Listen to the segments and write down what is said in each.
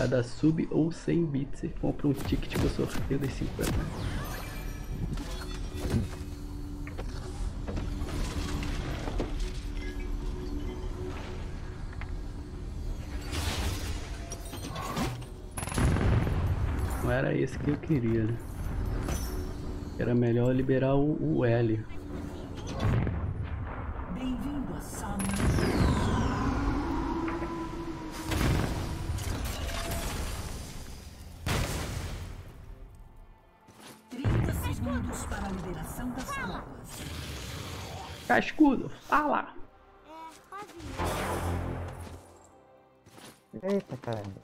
Cada sub ou 100 bits, você compra um ticket do sorteio das 50. Não era esse que eu queria, né? Era melhor liberar o, o L. Cascudo, fala! Eita, caramba.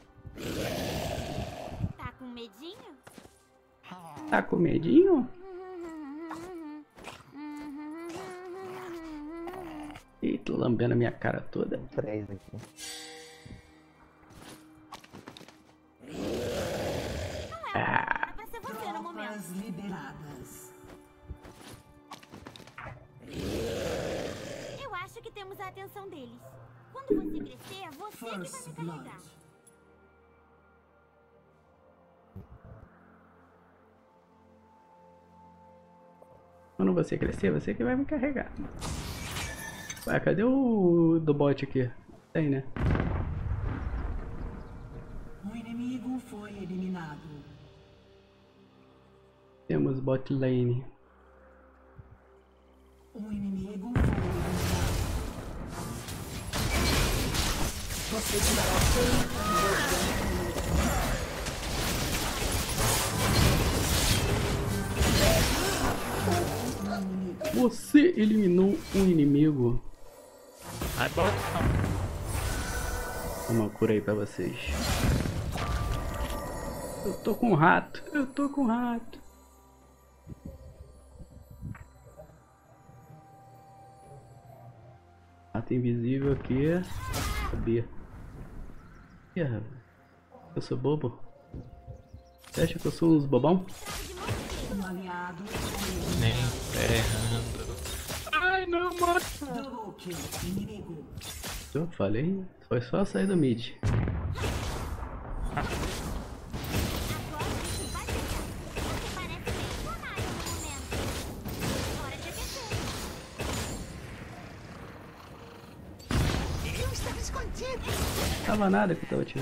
Tá com medinho? Tá com medinho? Tô lambendo a minha cara toda. Três aqui. Temos a atenção deles. Quando você crescer, é você que vai me carregar. quando você crescer, você que vai me carregar. Ué, cadê o do bot aqui? Tem, né? O inimigo foi eliminado. Temos bot lane. O inimigo Você eliminou um inimigo. Uma cura aí pra vocês. Eu tô com rato. Eu tô com rato. Rato invisível aqui. Sabia. Eu sou bobo? Você acha que eu sou uns bobão? Nem ferrando. Ai, não, mata. Eu falei, foi só sair do mid. Tava nada que eu tava te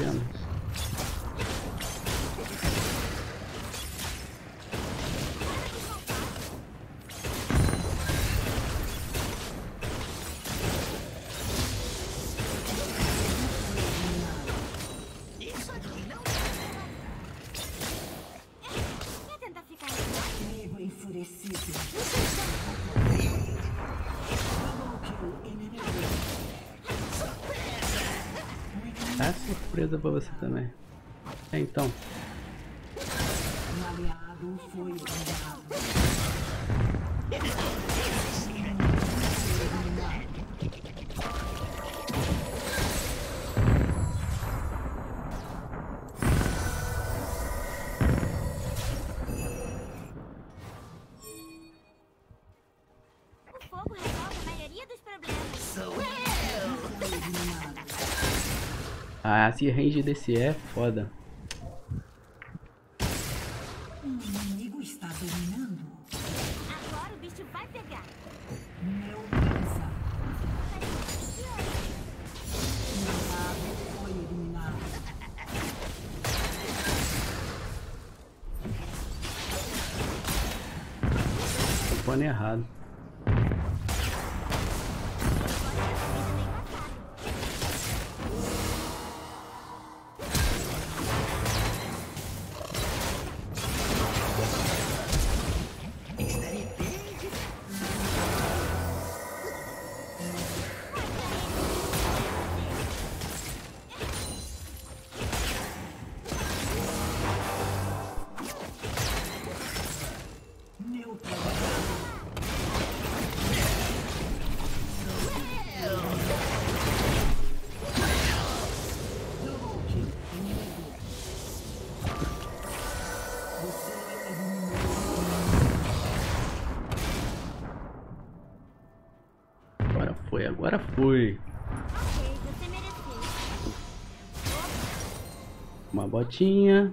Tá surpresa pra você também. É, então. Um aliado foi esse range desse é foda. O inimigo está dominando. Agora o bicho vai pegar. Aliado foi eliminado. Tô errado. Agora foi. Uma botinha.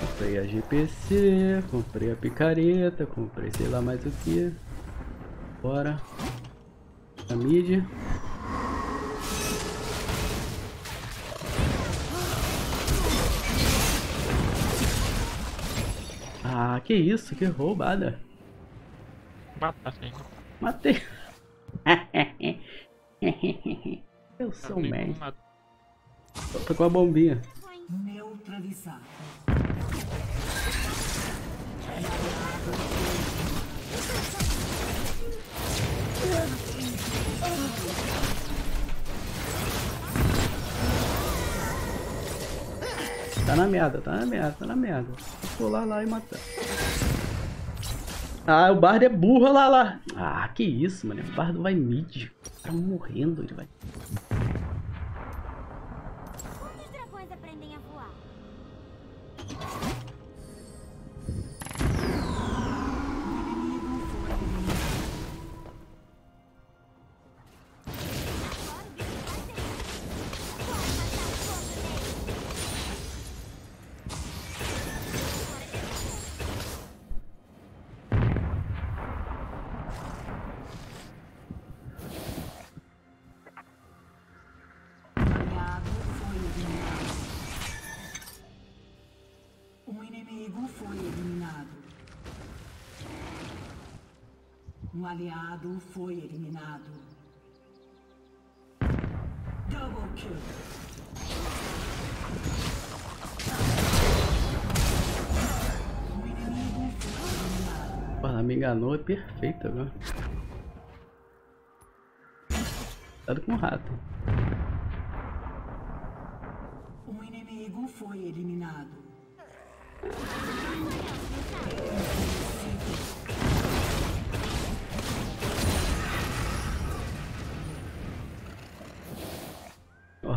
Comprei a GPC, comprei a picareta, comprei sei lá mais o que. Bora. A mídia. Ah, que isso, que roubada. Mata. Matei. Eu sou o Amigo, mestre. Tô com a bombinha. Neutralizado. Tá na merda, tá na merda, tá na merda. Vou pular lá e matar. Ah, o Bardo é burro, lá, lá. Ah, que isso, mano. O Bardo vai mid. Tá morrendo, ele vai. Aliado foi eliminado. Double kill. Inimigo foi eliminado. Pô, ela me enganou, é perfeito agora. Cuidado com o rato. Um inimigo foi eliminado.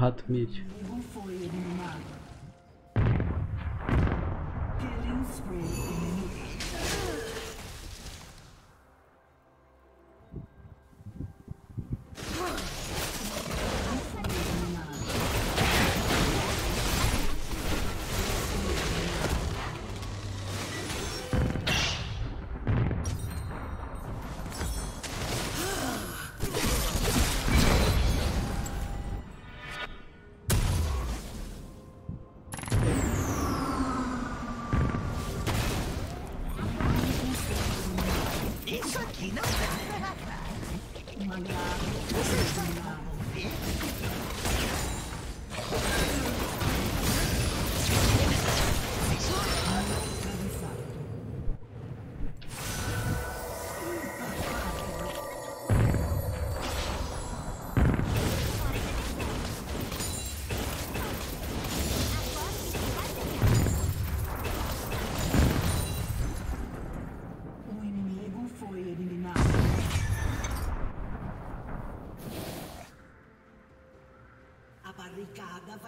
Rato mid.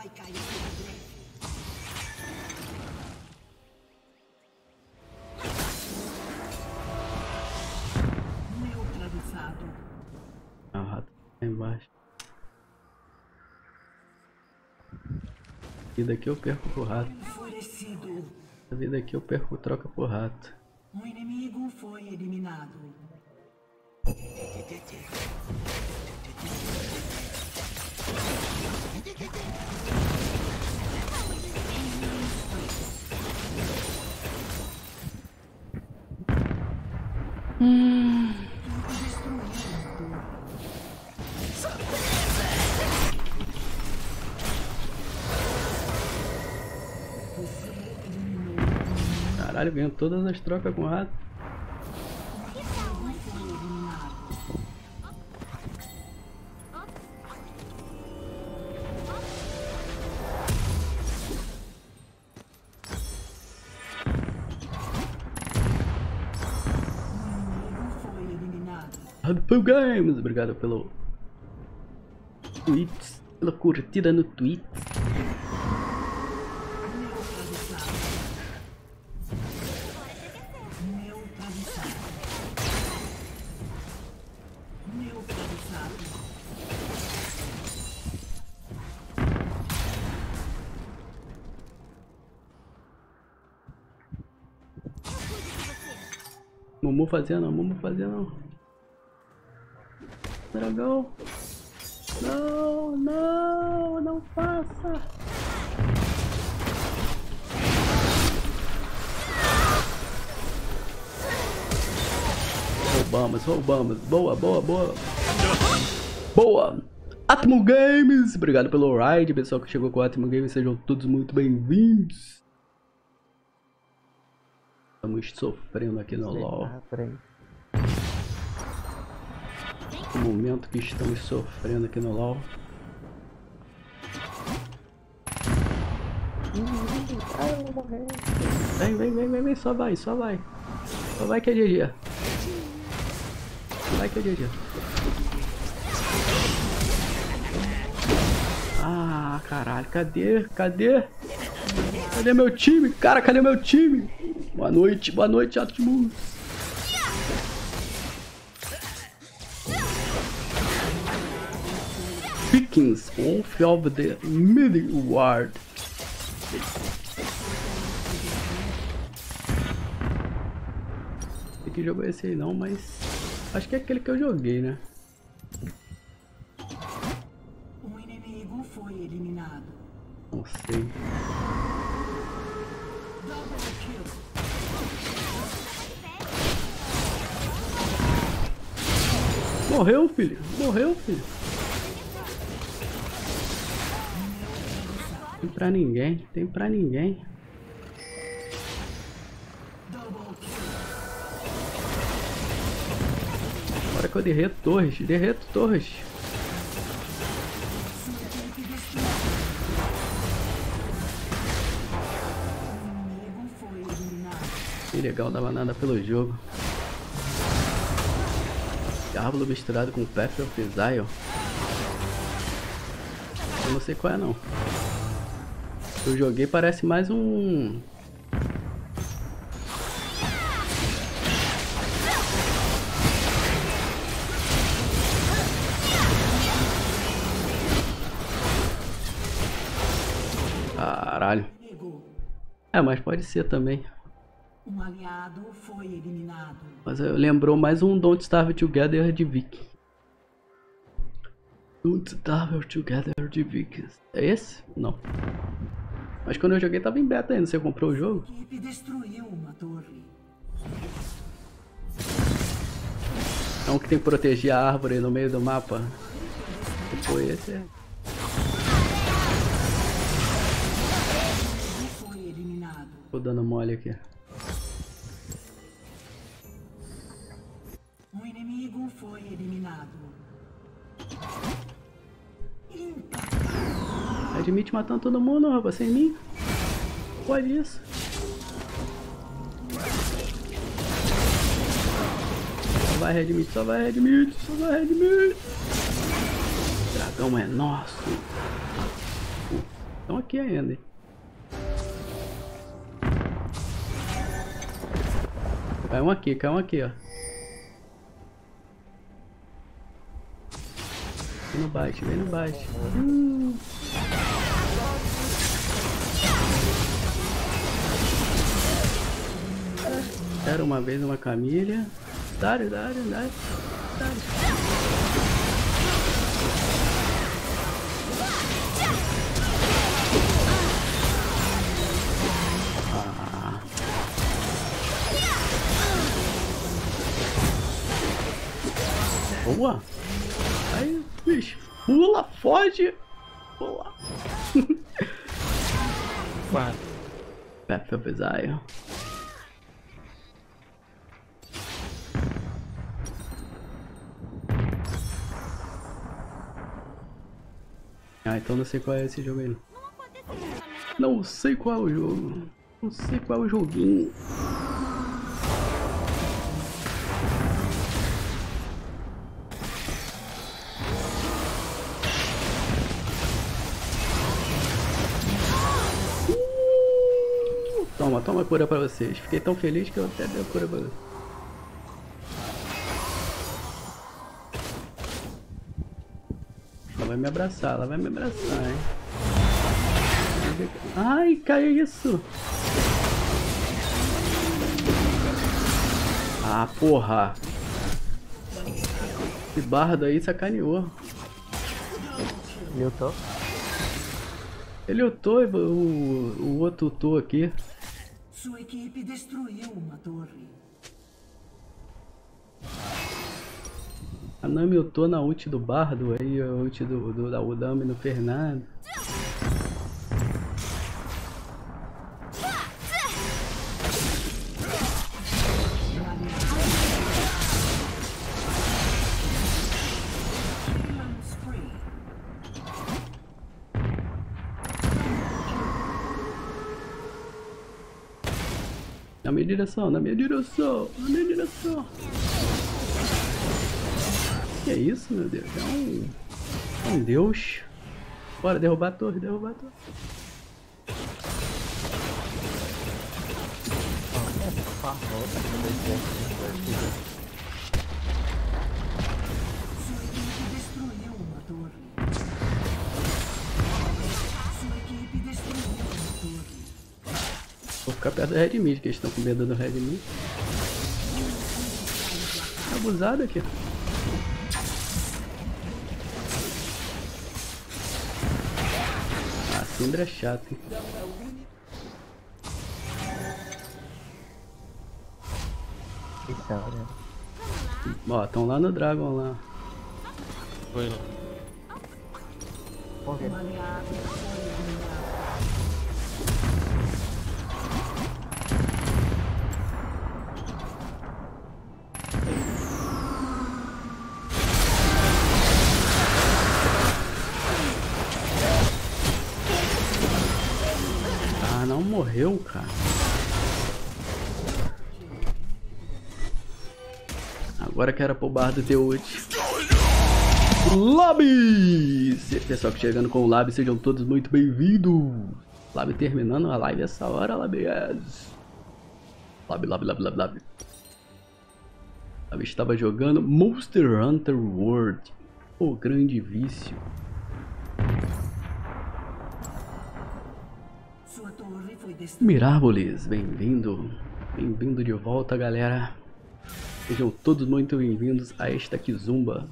Vai cair em breve. Neutralizado. Ah, o rato tá embaixo. Essa vida aqui eu perco pro rato. Enfurecido. Essa vida aqui eu perco troca pro rato. Um inimigo foi eliminado. Caralho, ganhou todas as trocas com o rato. Adpool Games, obrigado pelo tweets, pela curtida no tweet. Mumu fazia não, Mumu fazia não. Dragão. Não, não, não faça. Roubamos, roubamos. Boa, boa, boa. Boa. Atmo Games, obrigado pelo ride, pessoal que chegou com o Atmo Games, sejam todos muito bem-vindos. Estamos sofrendo aqui no LoL. Momento que estamos sofrendo aqui no LoL. Vem, vem, vem, vem, vem, só vai, só vai. Só vai que é GG. Vai que é GG. Ah, caralho, cadê? Cadê? Cadê meu time? Cara, cadê meu time? Boa noite, boa noite, Atmos. Vikings, of the middle ward. Que jogo é esse aí não, mas acho que é aquele que eu joguei, né? Um inimigo foi eliminado. Não sei. Double kill. Morreu, filho. Morreu, filho. Tem pra ninguém. Tem pra ninguém. Agora que eu derreto torres. Derreto torres. Que legal, dava nada pelo jogo. Diablo misturado com Path of Exile. Eu não sei qual é não. Eu joguei parece mais um. Caralho. É, mas pode ser também. Um aliado foi eliminado. Mas lembrou mais um Don't Starve Together de Viking. Don't Starve Together de Vikings. É esse? Não. Mas quando eu joguei tava em beta ainda. Você comprou o jogo? A destruiu uma torre. É um que tem que proteger a árvore no meio do mapa. Foi esse é. Tô dando mole aqui. Um inimigo foi eliminado. Admite matando todo mundo, rapaz, sem mim. Pode isso. Só vai Redmit, só vai Redmit, só vai Redmit. Dragão é nosso. Estão aqui ainda? Cai um aqui, cai um aqui, ó. Vem no bate, vem no bate. Hum. Era uma vez uma camilha. Dário, Dário, Dário. Dário. Ah. Boa! Aí, bicho, pula, foge! Boa! Quatro. Path of. Ah, então não sei qual é esse jogo aí. Não sei qual é o jogo. Não sei qual é o joguinho. Toma, toma cura pra vocês. Fiquei tão feliz que eu até dei a cura pra vocês. Vai me abraçar, ela vai me abraçar, hein? Ai, caiu isso! Ah, porra. Esse bardo aí sacaneou. Eu tô. Ele ultou e o, o outro ultou aqui. Sua equipe destruiu uma torre. A Nami ultou na ult do bardo, aí a ult do, do, da Udami. Killing spree. Na minha direção, na minha direção, na minha direção. Que é isso, meu Deus? É um. É um deus. Bora derrubar a torre, derrubar a torre. Vou ficar perto do Red Mid, que eles estão com medo do Red Mid. Abusado aqui. Syndra é chato, hein? Olha. Ó, estão lá no Dragon lá. Foi lá. Vamos ver. Morreu, cara. Agora que era pro bardo ter ult. Lobby! Pessoal que chegando com o Lab, sejam todos muito bem-vindos. Lab terminando a live essa hora, Labias. Lab, Lab, Lab, Lab, Lab. Lab estava jogando Monster Hunter World. O grande vício. Miráboles, bem-vindo. Bem-vindo de volta, galera. Sejam todos muito bem-vindos a esta Kizumba.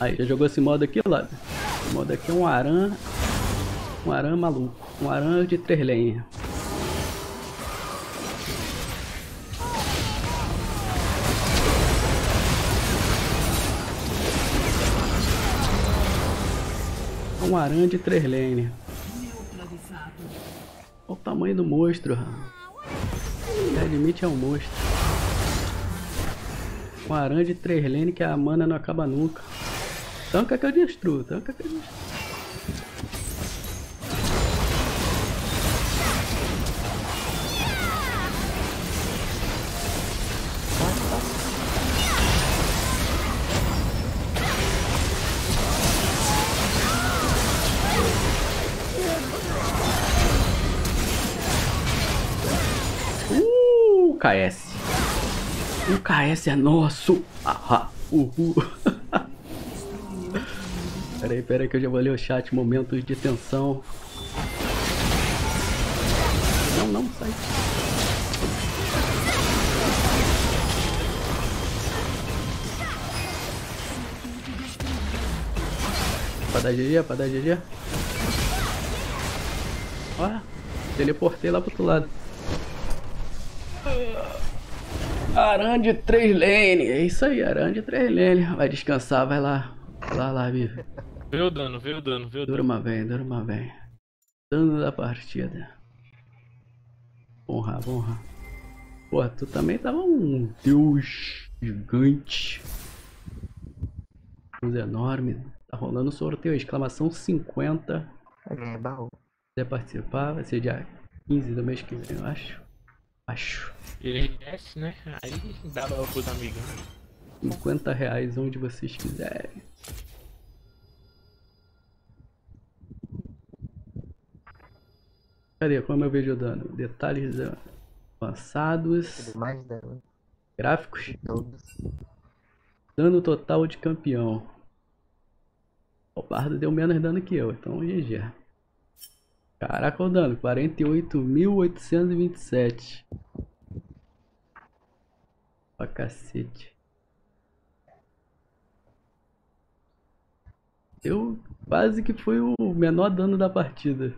Aí, já jogou esse modo aqui, lá? Esse modo aqui é um aran. Um aran maluco. Um aran de três lenhas. Um aran de três lane. Olha o tamanho do monstro. Red é um monstro. Um aran de três lane que a mana não acaba nunca. Tanca que eu destruo, tanca que eu destruo. KS. O KS é nosso. Ahá, uhul. Peraí, peraí que eu já vou ler o chat. Momentos de tensão. Não, não, sai. Pra dar GG, pra dar GG. Ó, teleportei lá pro outro lado. Aran de 3 lane, é isso aí, Aran de 3 lane. Vai descansar, vai lá. Vai lá, lá, Vivi. Vê o dano, vê o dano, vê o dano. Durma bem, durma bem. Dano da partida. Honra, honra. Pô, tu também tava um deus gigante. Deus enorme. Tá rolando sorteio, exclamação 50. Vai ganhar baú. Se quiser participar, vai ser dia 15 do mês que vem, eu acho. Acho. Ele desce, né? Aí dá pra pros amigos. 50 reais onde vocês quiserem. Cadê? Como eu vejo o dano? Detalhes avançados. Mais dano. Gráficos. Todos. Dano total de campeão. O Bardo deu menos dano que eu, então GG. Caraca, o dano, 48.827. Pra cacete. Eu quase que fui o menor dano da partida.